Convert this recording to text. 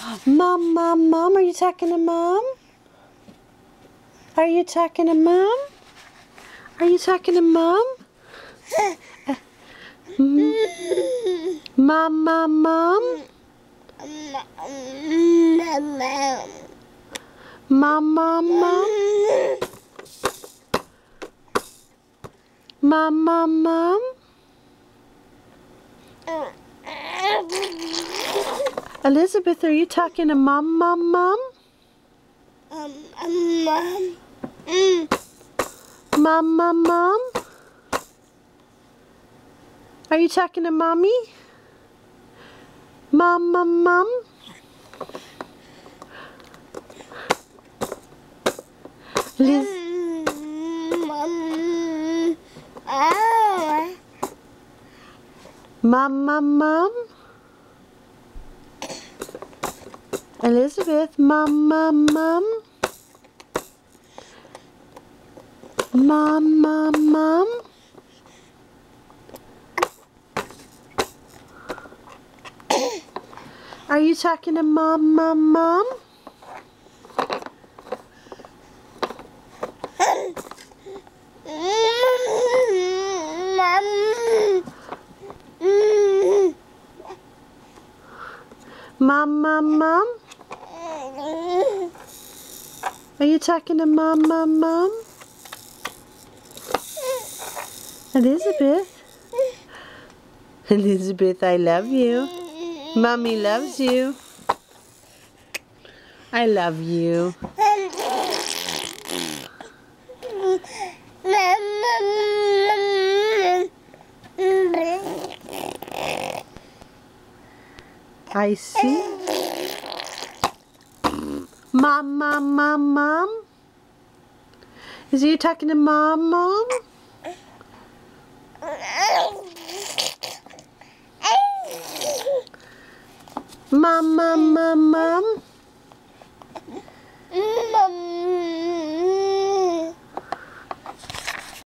Mom, mom, mom, are you talking to mom? Are you talking to mom? Are you talking to mom? Mom, mom, mom? Mom, mom, mom? Mom, mom, mom? Elizabeth, are you talking to mom, mom, mom? Um, um, mom. Mm. Mom, mom, mom? Are you talking to mommy? Mom, mom, mom? Liz, Mm, Mom. Ah. mom, mom, mom? Elizabeth, mom, mom, mom? Mom, mom, mom? Are you talking to mom, mom, mom? Mom, mom, mom? Are you talking to mom, mom, mom? Elizabeth? Elizabeth, I love you. Mommy loves you. I love you. I see. Mom, mom, mom, mom? Is he talking to mom, mom, mom? Mom, mom,